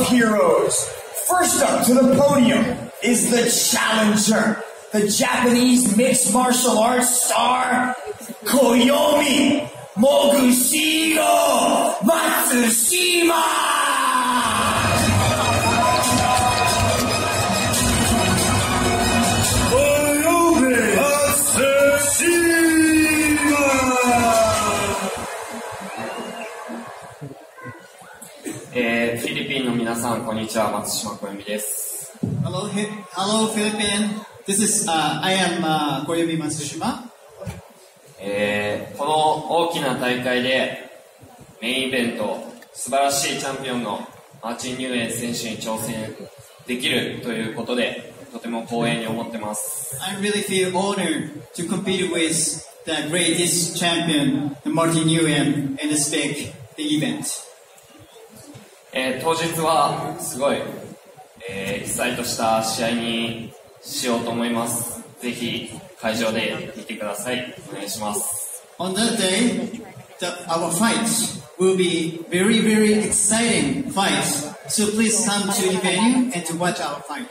of heroes. First up to the podium is the challenger, the Japanese mixed martial arts star, Koyomi Mogushiro Matsushima! Hello, hello Philippine. This is uh, I am uh, Koyomi Matsushima. えー、この大きな大会でメインイベント素晴らしいチャンピオンのマーチン・ニューエン選手に挑戦できるということでとても光栄に思ってます I really feel honored to compete with the greatest champion, the Martin Nguyen, this big the event. えー当日はすごい、えー、エキサイトした試合にしようと思いますぜひ会場で見てくださいお願いします On that day, the, our fight will be very, very exciting fight. So please come to the venue and to watch our fight.